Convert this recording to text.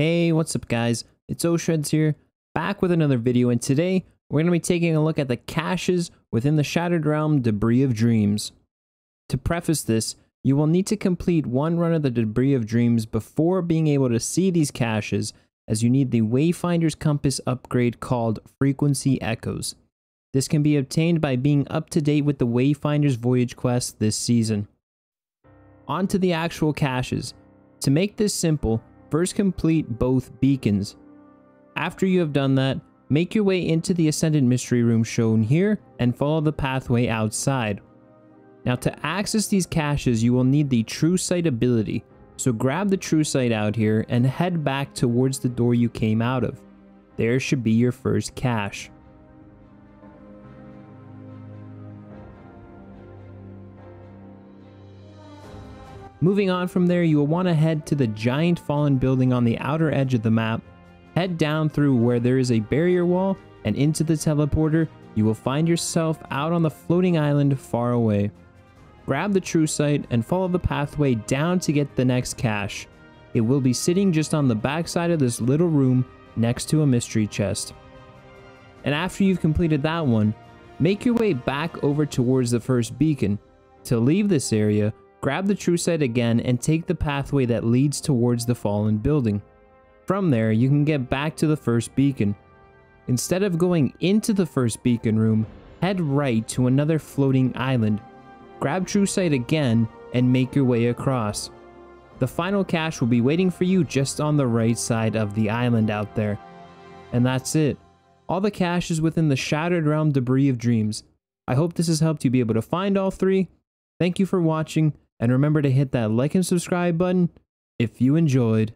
Hey, what's up guys? It's oShredZ here, back with another video and today we're going to be taking a look at the caches within the Shattered Realm Debris of Dreams. To preface this, you will need to complete one run of the Debris of Dreams before being able to see these caches as you need the Wayfinder's Compass upgrade called Frequency Echoes. This can be obtained by being up to date with the Wayfinder's Voyage quest this season. On to the actual caches. To make this simple, first complete both beacons. After you have done that, make your way into the Ascendant Mystery Room shown here and follow the pathway outside. Now to access these caches you will need the True Sight ability, so grab the True Sight out here and head back towards the door you came out of. There should be your first cache. Moving on from there, you will want to head to the giant fallen building on the outer edge of the map. Head down through where there is a barrier wall and into the teleporter, you will find yourself out on the floating island far away. Grab the true sight and follow the pathway down to get the next cache. It will be sitting just on the backside of this little room next to a mystery chest. And after you've completed that one, make your way back over towards the first beacon. To leave this area, Grab the true sight again and take the pathway that leads towards the fallen building. From there, you can get back to the first beacon. Instead of going into the first beacon room, head right to another floating island. Grab true sight again and make your way across. The final cache will be waiting for you just on the right side of the island out there. And that's it. All the cache is within the Shattered Realm Debris of Dreams. I hope this has helped you be able to find all three. Thank you for watching, and remember to hit that like and subscribe button if you enjoyed.